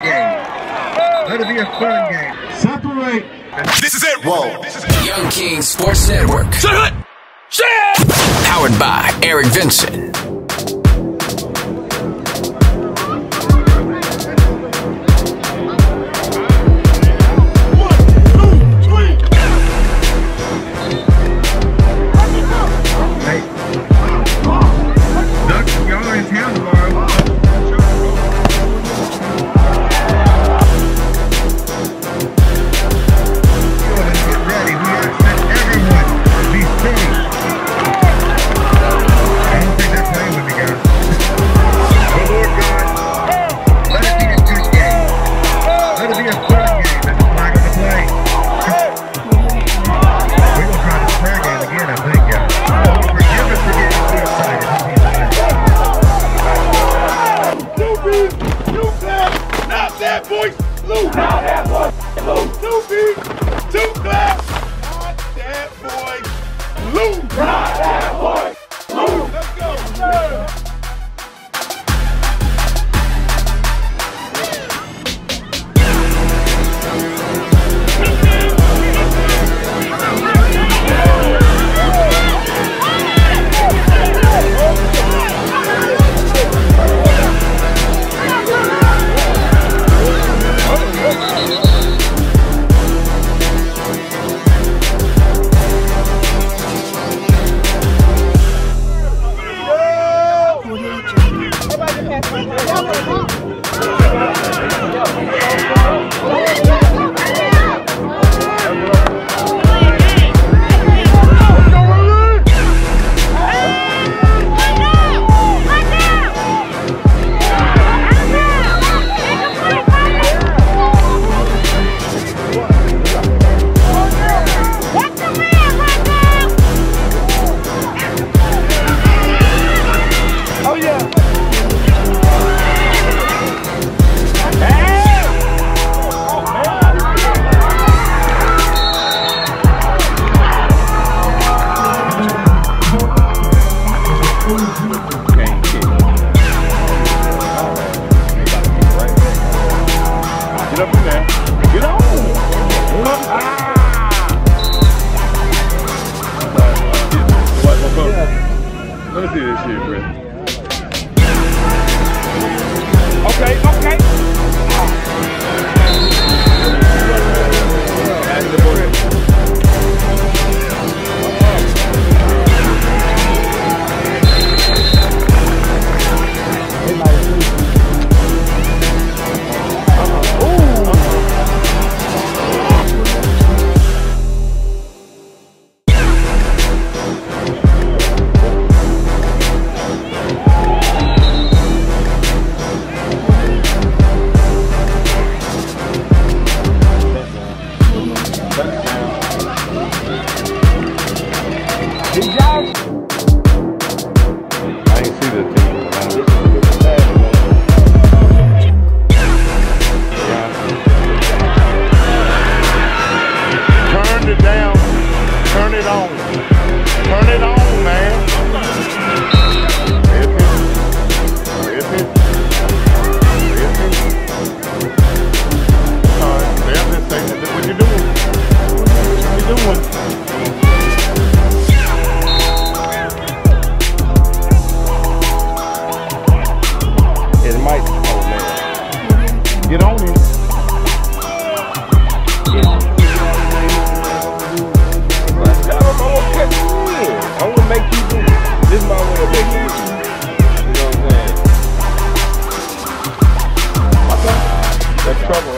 Let it be a fun game. Separate. This is it. Whoa. Young King Sports Network. Shut up. Shut up. Powered by Erik Vinson. Thank you. Turn it on. That's trouble.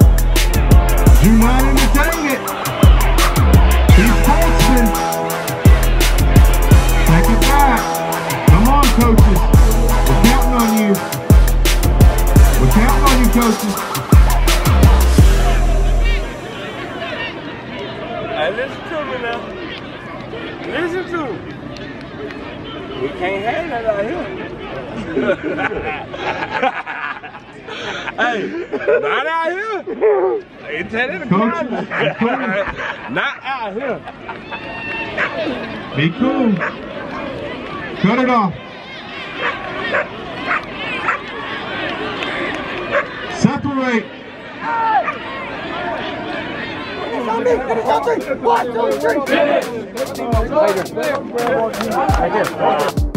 counting on you, coaches. Hey, listen to me now. Listen to me. We can't have that out here. hey, not out here. Ain't that in the Coach, corner. be cool. Not out here. Be cool. Cut it off. Separate. One, two, three.